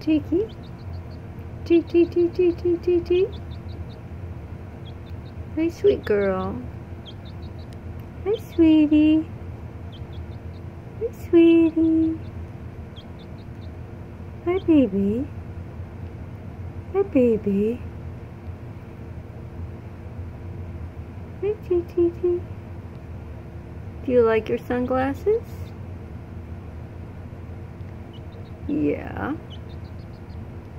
Tiki. tiki, tiki, tiki, tiki. Hi, sweet girl. Hi, sweetie. Hi, sweetie. Hi, baby. Hi, baby. Hi, tiki. Tee Do you like your sunglasses? Yeah.